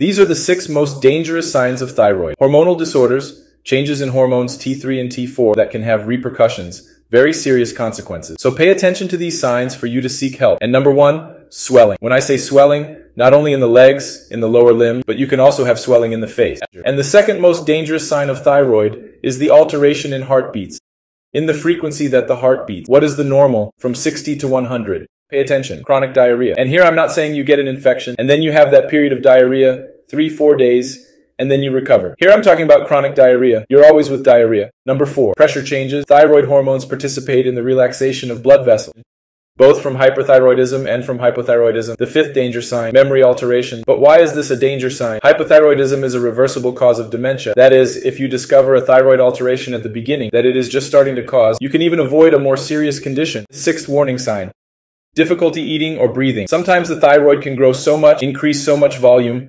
These are the six most dangerous signs of thyroid. Hormonal disorders, changes in hormones T3 and T4 that can have repercussions, very serious consequences. So pay attention to these signs for you to seek help. And number one, swelling. When I say swelling, not only in the legs, in the lower limb, but you can also have swelling in the face. And the second most dangerous sign of thyroid is the alteration in heartbeats. In the frequency that the heart beats. What is the normal? From 60 to 100. Pay attention. Chronic diarrhea. And here I'm not saying you get an infection and then you have that period of diarrhea, three, four days, and then you recover. Here I'm talking about chronic diarrhea. You're always with diarrhea. Number four, pressure changes. Thyroid hormones participate in the relaxation of blood vessels both from hyperthyroidism and from hypothyroidism. The fifth danger sign, memory alteration. But why is this a danger sign? Hypothyroidism is a reversible cause of dementia. That is, if you discover a thyroid alteration at the beginning that it is just starting to cause, you can even avoid a more serious condition. Sixth warning sign, difficulty eating or breathing. Sometimes the thyroid can grow so much, increase so much volume,